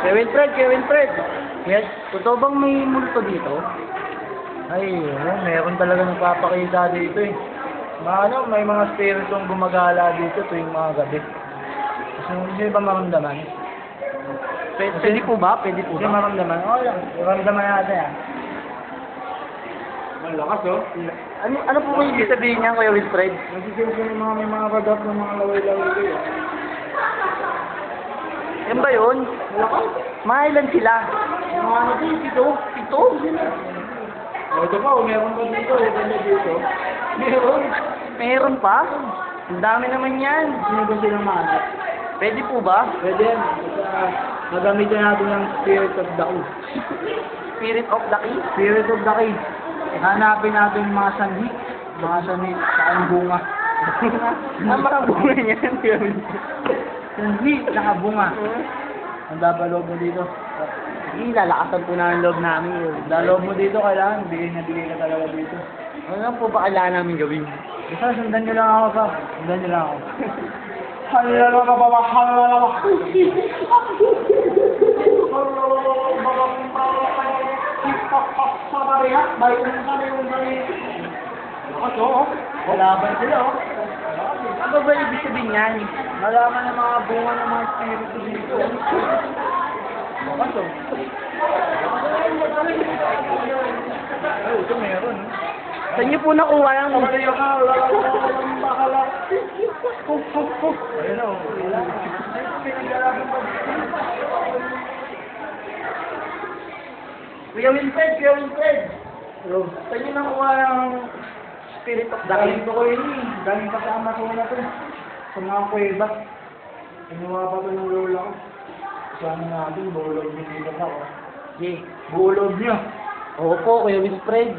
Kay Wilfred, kay Wilfred. Yes, totoo bang may multo dito? Ay, oo, meron talaga nagpapakita dito eh. Mga ano, may mga spiritong gumagala dito tuwing mga gabi. Gusto mo hindi ba maramdaman? Pwede, pwede po ba? Pwede po Hindi ba? maramdaman? Oo lang, maramdaman natin yan. Malakas oh. Ano, ano po ba ibig sabihin niya, Kuya Wilfred? Nagsisimula ko yung mga may mga ragat ng mga laway-laway ko eh. Yan ba yun? Mga ilan sila? Mga ano to, ito. Ito? Oh, ito pa, oh, meron pa dito, ganda dito. Meron. Meron pa? Ang dami naman yan. Sino ba silang mahanap? Pwede po ba? Pwede yan. Magamitan natin ng spirit of the key. Spirit of the Key? Spirit of the key. Hanapin natin yung mga sanhi. Mga sanhi sa ang bunga. Ang mga bunga niyan, Kuya Wilfred. sanhi, saka bunga. Ang dabalog mo dito. Hindi, lalakasan po namin loob namin yun. Mo dito, kailangan bigay na bigay ka talaga dito. Ano lang po ba kailangan namin gawin? Basta sundan nyo lang ako pa. Sundan nyo lang ako. Halala ka ba ba? Halala ka Kalaban sila, oh. Ano ba ibig sabihin yan? Malaman ng mga bunga ng mga spirito dito. Oh. Ay, ito meron, oh. Saan niyo po nakuha yung... Kamalayo ka, wala ka walang bakala. Puf, puf, puf. Ayun o. Kuya Wilfred, Kuya Wilfred. Hello. Saan niyo nakuha yung Spirit of the? Galing ko ko yun eh. Galing kasama ko na to. Sa mga kuweba. Kinuha pa to ng lola ko. Sana natin, bulog dito pa. oh. Sige. Bulog niyo. Opo, Kuya Wilfred.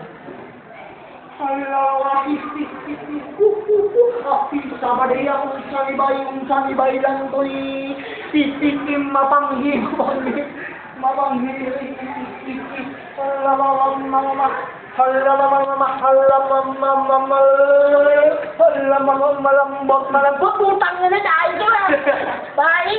Api, sabay ako sa iba yung sa iba lang to eh, titikim mapanghi, mapanghi, mapanghi, is, is, Lầm bột mà lầm bột mà lầm bột tung tăng lên nó chạy chứ Bà đi